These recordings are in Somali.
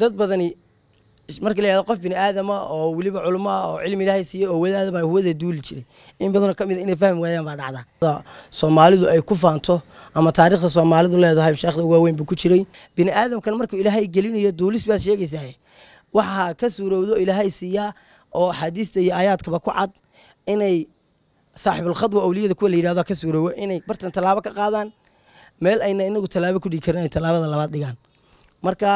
dad badani marka la yihahdo qof bini aadama oo weliba culamo ah oo cilmi ilaahay siiye oo wadaada baa duuli jiray. In badanoo ka mid a inay fahmi waayaan baa dhacda soomaalidu ay ku faanto ama taariikhda soomaalidu leedahay sheekhda waaweyn buu ku jiray. Bini aadamkan markuu ilaahay gelinayo duulis baad sheegaysaa waxaa ka suurowdo ilaahay siiyaa oo axaadiista iyo aayaadkaba ku cad inay saaxibulkhadwa awliyada kuwa la yidhahdo ka suuroowo inay bartan tallaabo ka qaadaan. Meel ayna inagu tallaabo ku dhigi karin ay tallaabada labaad dhigaan. Marka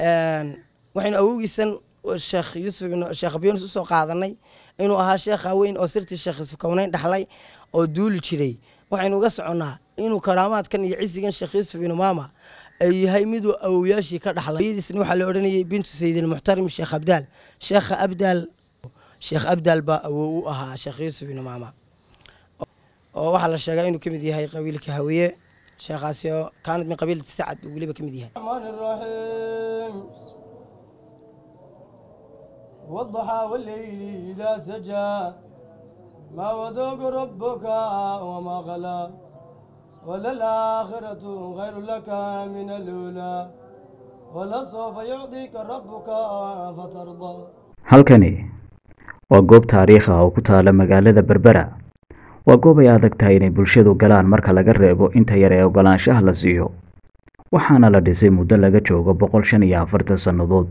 waxaynu awowgiisan sheekh yuusuf ibn sheekh abyunus u soo qaadanay inuu ahaa sheekha weyn oo sirtii sheekh yuusuf kowneyn dhaxlay oo duuli jiray. Waxaynu uga soconnaa inuu karaamaadkan iyo cisigan sheekh yuusuf ibnu maama ay yahay miduu awowyaashii ka dhaxlay. Yadiisna waxaa la odhanayay bintu sayidilmuxtarim sheekh abdaal. Sheekha abdaal sheekh abdaal baa awow u ahaa sheekh yuusuf ibnu maama. Oo waxaa la sheegaa inuu ka mid yahay qabiilka hawiye شيخ آسيو كانت من قبيلة سعد وقليبة كمديها الرحمن الرحيم. والضحى والليل إذا سجى. ما وذوق ربك وما غلا ولا الآخرة لك من الأولى. ولا يعطيك ربك فترضى. هل كان وقوب تاريخه وكتاله مقالة بربرة. Waa goob ay adag tahay inay bulshadu galaan marka laga reebo inta yar ee ogolaanshaha la siiyo. Waxaana la dhisay muddo laga joogo boqol shan iyo afartan sannadood.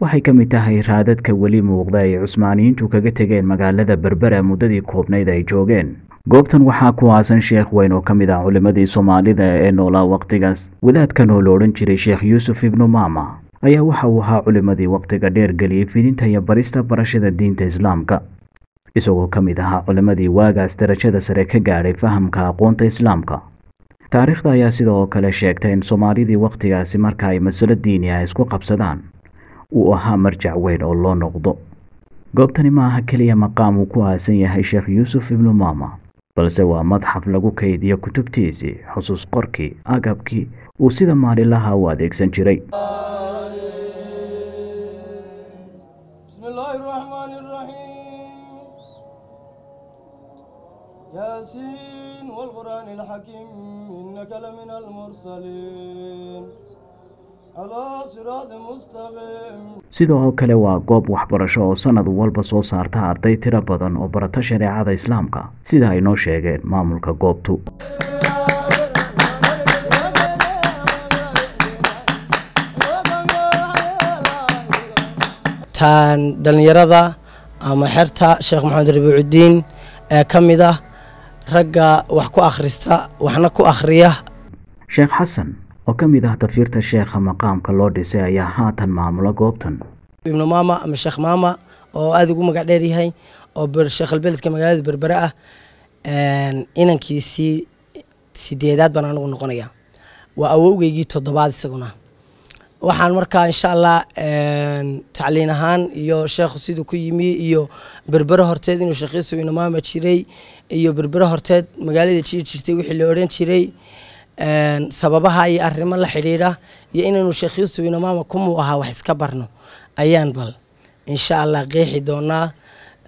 Waxay ka mid tahay raadadka weli muuqda ay cusmaaniyiintu kaga tegeen magaalada berbera muddadii koobnayd ay joogeen. Goobtan waxaa ku aasan sheekh weyn oo ka mid ah culimmadii soomaalida ee noolaa wakhtigaas wadaadkan oo la odhan jiray sheekh yuusuf ibnu maama ayaa waxa uu ahaa culimmadii wakhtiga dheer geliyey fidinta iyo barista barashada diinta islaamka isagoo ka mid ahaa culimmadii waagaas darajada sare ka gaadhay fahamka aqoonta islaamka. Taariikhda ayaa sidoo kale sheegtay in soomaalidii wakhtigaasi marka ay masalo diini ah isku qabsadaan uu ahaa marjac weyn oo loo noqdo. Goobtani ma aha keliya maqaam uu ku aasan yahay sheekh yuusuf ibnu maama balse waa madxaf lagu kaydiyo kutubtiisii xusuus qorkii agabkii uu sida maalinlaha u adeegsan jiray ياسين والقرآن الحكيم إنك لمن المرسلين على صراط مستقيم sidoo kale waa goob waxbarasho oo sanad walba soo saarta arday tiro badan oo barata shareecada islaamka sida ay noo sheegeen maamulka goobtu taan dhallinyarada ama xerta sheekh maxamed rabiicudiin ee ka mid ah ragga wax ku akhrista waxna ku akhriya. Sheekh xasan oo ka mid ah tafiirta sheekha maqaamka loo dhisay ayaa haatan maamula goobtan. Ibnu maama ama sheekh maama oo aada ugu magac dheer yahay oo sheekhalbeledka magaalada berbere ah inankiisii sideedaad baan anigu noqonaya waa awowgeygii toddobaad isaguna waxaan markaa insha allah tacliin ahaan iyo sheekhu siduu ku yimi iyo berbere horteed inuu sheekh yuusuf ibnu maama jiray iyo berbere horteed magaalada jiri jirtay wixii la odhan jiray sababaha iyo arrimo la xidhiidha iyo inaynu sheekh yuusuf ibnu maama kumuu ahaa wax iska barno. Ayaan bal insha allah qeexi doonaa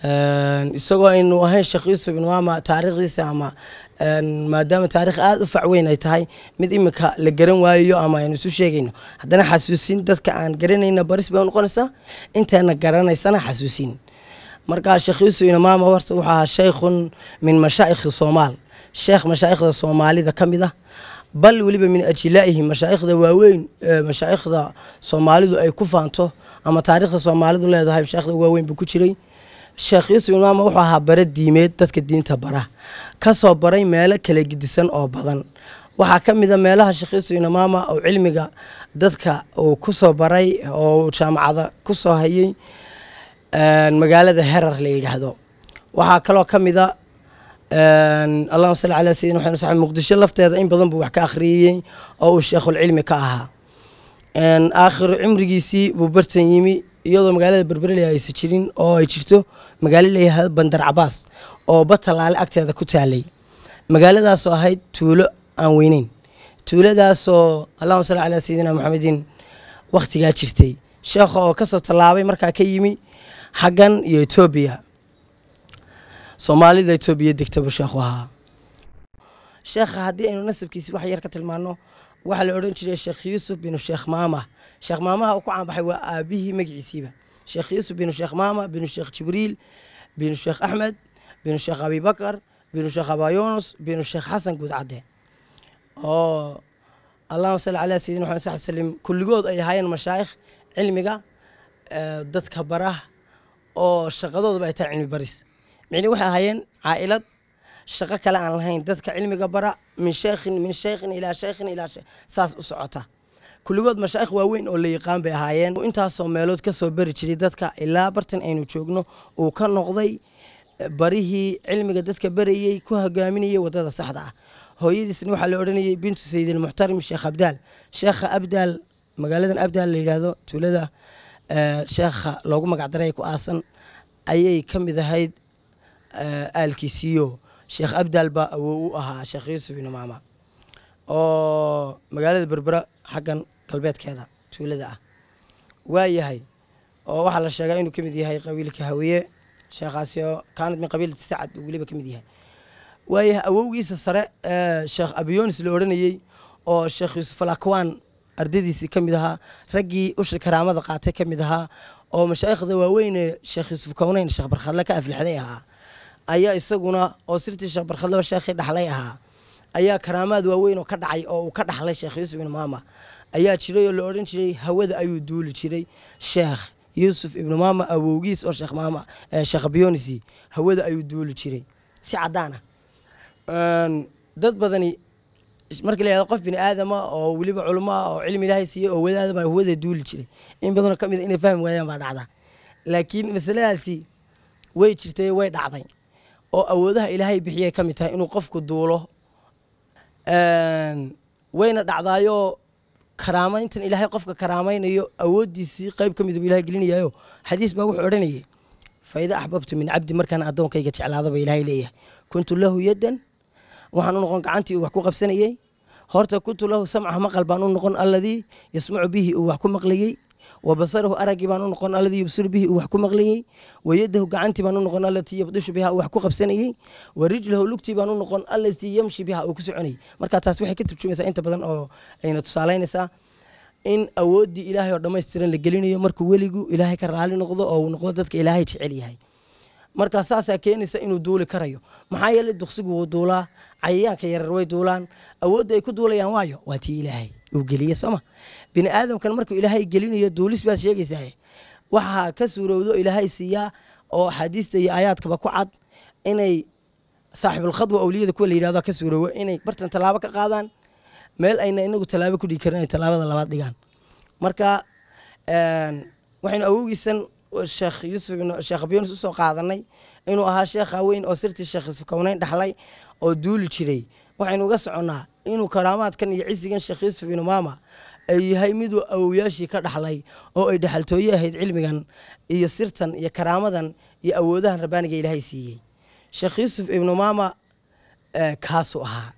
isagoo aynu ahayn sheekh yuusuf ibnu maama taariikhdiisa ama maadaama taarikh aada u facweyn ay tahay mid imika la garan waayo ama aynu isu sheegayno. Haddana xasuusin dadka aan garanayna baris bay noqonaysaa. Inteena garanaysana xasuusin. Marka sheekh yuusuf horta wuxuu ahaa shaykhun min mashaa'ikhi soomaal. Sheekh mashaa'ikhda soomaalida ka mid ah. Bal weliba min ajilaa'ihi mashaa'ikhda waaweyn mashaa'ikhda soomaalidu ay ku faanto ama taariikhda soomaalidu leedahay mashaa'ikhda waaweyn buu ku jiray sheekh yuusuf ibnu maama wuxuu ahaa bare diimeed dadka diinta bara ka soo baray meelo kala gedisan oo badan. Waxaa ka mid a meelaha sheekh yuusuf ibnu maama oo cilmiga dadka uu ku soo baray oo jaamacada ku soo hayay magaalada herar la yidhaahdo. Waxaa kaloo ka mid a allahuma salli calaa sayidina maxamed saxib muqdisho lafteeda in badan buu wax ka akhriyey oo uu sheekhulcilmi ka ahaa. Aakhiru cimrigiisii buu bartan yimi iyadoo magaalada berberele aysa jirin oo ay jirto magaalo layaha bandar cabaas oo batalaale agteeda ku taalay. Magaaladaasoo ahayd tuulo aan weyneyn. Tuuladaasoo allahuma salli calaa sayidina maxamedin wakhtigaa jirtay. Sheekha oo ka soo tallaabay markaa ka yimi xaggan iyo etoobiya soomaalida etoobiya degta buu sheekhu ahaa. Sheekha haddii aynu nasabkiisi wax yar ka tilmaano waxaa la odhan jiray sheekh yuusuf binu sheekh maama. Sheekh maamaha uu ku caanbaxay waa aabihii magiciisiiba. Sheekh yuusuf binu sheekh maama binu sheekh jibriil binu sheekh axmed binu sheekh abibakar binu sheekh abayunus binu sheekh xasan guudcadde oo allahuma salli calaa sayidina maxamed sal slim kulligood ay ahaayeen mashaayikh cilmiga dadka barah oo shaqadoodaba ay tahay cilmi baris. Micni waxay ahaayeen caa'ilad shaqo kale aan lahayn dadka cilmiga bara min sheekhin min sheekhin ilaa sheekhin ilaa saas u socota. Kulligood mashaayikh waaweyn oo la yaqaan bay ahaayeen. Intaasoo meelood ka soo bari jiray dadka ilaa bartan aynu joogno uu ka noqday barihii cilmiga dadka barayey ku hogaaminayay waddada saxda ah. Hooyadiisna waxaa la odhanayay bintu sayidilmuxtarim sheekh abdaal. Sheekha abdaal magaaladan abdaal la yidhaahdo tuulada sheekha loogu magacdaray ku aasan ayay ka mid ahayd aalkiisiiyo sheekh abdaal baa awow u ahaa sheekh yuusuf ibnu oo magaalada berbera xaggan galbeedkeeda tuulada ah. Waa yahay oo waxaa la sheegaa inuu ka mid yahay qabiilka hawiye sheekhaasi oo kaanad min qabiilati sacad uu weliba ka mid yahay. Waayahay awowgiisa sare sheekh abiyonis la odhanayey oo sheekh yuusuf alakwaan ardadiisii ka mid ahaa raggii ushri karaamada qaatay ka mid ahaa oo mashaayikhda waaweyne sheekh yuusuf kowneyn sheekh barkhadle ka aflixday ahaa ayaa isaguna oo sirtii sheekh barkhadleba sheekhii dhaxlay ahaa ayaa karaamaad waaweyn oo ka dhacay oo uu ka dhaxlay sheekh yuusuf ibnu maama. Ayaa jiray oo la odhan jiray hawada ayuu duuli jiray. Sheekh yuusuf ibnu maama awowgiis oo sheekh maama sheekh abiyonisi hawada ayuu duuli jiray. Si cadaan ah dad badani marka la yihahdo qof bini aadama oo weliba culamo ah oo cilmi ilaahay siiyey oo wadaada hawada duuli jiray. In badanoo ka mid a inay fahmi waayaan baa dhacda laakiin masaladaasi way jirtay way dhacday oo awoodaha ilaahay bixiyay ka mid tahay inuu qofku duulo. Wayna dhacdaayoo karaamayntan ilaahay qofka karaamaynayo awooddiisii qayb ka mid buu ilahay gelinayayo xadiis baa wuxuu odhanayay faida axbabtu min cabdi markaan addoonkayga jeclaadaba ilaahay leeyahay. Kuntu lahu yaddan. Waxaan u noqon gacantii uu wax ku qabsanayey horta kuntu lahu samcaha maqal baan u noqon alladii yasmacu bihi uu wax ku maqlayey wa basarahu araggii baan u noqon alladii yubsiru bihi uu wax ku maqlayey wa yadahu gacantii baan u noqon allatii yabdishu biha uu wax ku qabsanayey wa rijlahu lugtii baan u noqon allatii yamshi biha uu ku soconayey marka taas waxay ka turjumaysaa inta badan oo ayna tusaalaynaysaa in awooddii ilaahay oo dhammaystiran la gelinayo markuu weligu ilaahay ka raali noqdo oo uu noqdo dadka ilaahay jecel yahay marka saasaa keenaysa inuu duuli karayo maxaa yeelay duqsigu wuu duulaa cayayaanka yarar way duulaan awoodda ay ku duulayaan waayo waa tii ilaahay uu sooma bini aadamkan markuu ilaahay gelinayo duulis baad sheegaysaa waxaa ka suurowdo ilaahay siiyaa oo axaadiista iyo aayaadkaba ku cad inay saaxibulkhadwa awliyada kuwa la yidhahdo ka suuroowo inay bartan tallaabo ka qaadaan. Meel ayna inagu tallaabo ku dhigi karin ay tallaabada labaad dhigaan. Marka waxaynu awowgiisan sheekh yuusuf sheekh abyunus u soo qaadanay inuu ahaa sheekha weyn oo sirtii sheekh yuusuf kowneyn dhaxlay oo duuli jiray. Waxaynu uga soconnaa inuu karaamaadkan iyo cisigan sheekh yuusuf ibnu maama ay yahay miduu awowyaashii ka dhaxlay oo ay dhexaltooye ahayd cilmigan iyo sirtan iyo karaamadan iyo awoodahan rabbaaniga ilaahay siiyey. Sheekh yuusuf ibnu maama kaasuu ahaa.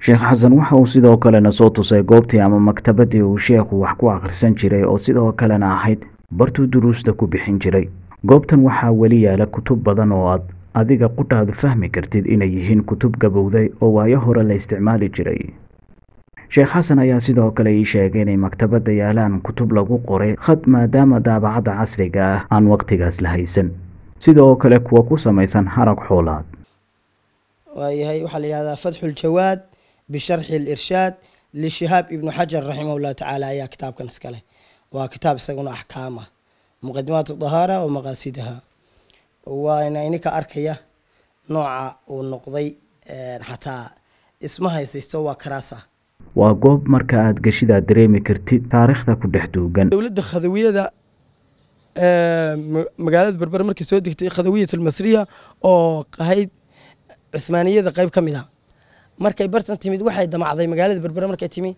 Sheekh xasan waxa uu sidoo kalena soo tusay goobtii ama maktabadii uu sheekhu wax ku akhrisan jiray oo sidoo kalena ahayd bartuu duruusta ku bixin jiray. Goobtan waxaa weli yaalla kutub badan oo aad adiga qudhaadu fahmi kartid inay yihiin kutub gabowday oo waayo hore la isticmaali jiray. Sheekh xasan ayaa sidoo kale ii sheegay inay maktabadda yaalaan kutub lagu qoray khad maadaama daabacadda casriga ah aan wakhtigaas la haysan. Sidoo kale kuwa ku samaysan harag xoolaad. Waayahay waxaa la yihahdaa fatxu ljawaad bisharxi lirshaad lishihaab ibnu xajar raximah llahu tacaala ayaa kitaabkan iskale waa kitaab isaguna axkaama muqadimaat dahaara wa maqaasidaha waana ininka arkaya nooca uu noqday xataa isma haysaysto waa karaasa. Waa goob marka aad geshidaad dareemi kartid taariikhda ku dhex duugan. Dowladda khadawiyada magaalada berber markii soo degtay khadawiyat almasriya oo ahayd cuhmaaniyada qeyb ka mid a markay bartan timid waxay damacday magaalada berbere markay timi.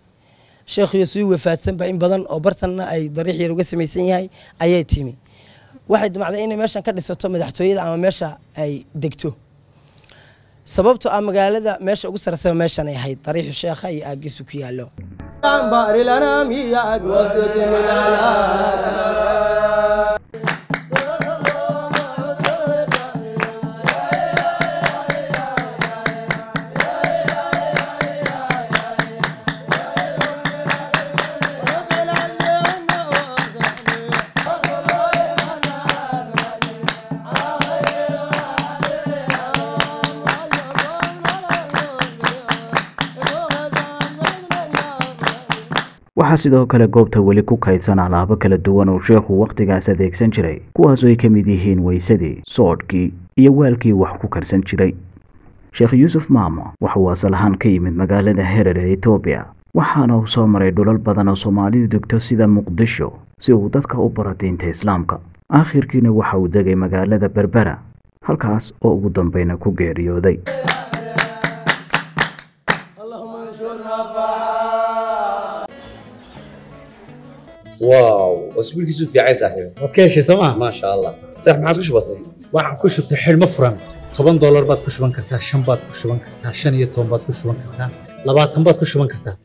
Sheekhiyo sii wafaadsan ba in badan oo bartanna ay dariix yar uga samaysan yahay ayay timi waxay damacday inay meeshan ka dhisato madaxtooyada ama meesha ay degto. Sababto ah magaalada meesha ugu sarasaba meeshan ay ahayd dariixu sheekha iyo aagiisu ku yaallo sidoo kale goobta weli ku kaydsan alaabo kala duwan oo sheekhu wakhtigaas adeegsan jiray kuwaasoo ay ka mid yihiin weysadii soodhkii iyo weelkii wax ku karsan jiray. Sheekh yuusuf maamo waxa uu asal ahaan ka yimid magaalada herer ee etoobiya waxaana uu soo maray dhulal badan oo soomaalidu degto sida muqdisho si uu dadka u baro diinta islaamka. Aakhirkiina waxa uu degay magaalada berbera halkaas oo ugu dambeyna ku geeriyooday واو اسبوع كيسو في عايز صاحبي waad ka heshay sooma ما شاء الله صح ما عادش بسيط waxaan ku shubtay xidhmo furan toban doolar baad ku shuban kartaa shan baad ku shuban kartaa shan iyo toban baad ku shuban kartaa labaatan baad ku shuban kartaa